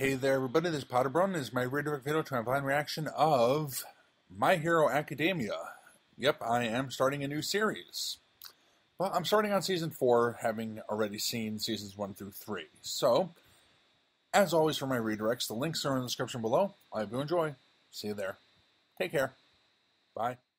Hey there, everybody. This is PotterBrony. This is my redirect video to my blind reaction of My Hero Academia. Yep, I am starting a new series. Well, I'm starting on season four, having already seen seasons one through three. So, as always, for my redirects, the links are in the description below. I hope you enjoy. See you there. Take care. Bye.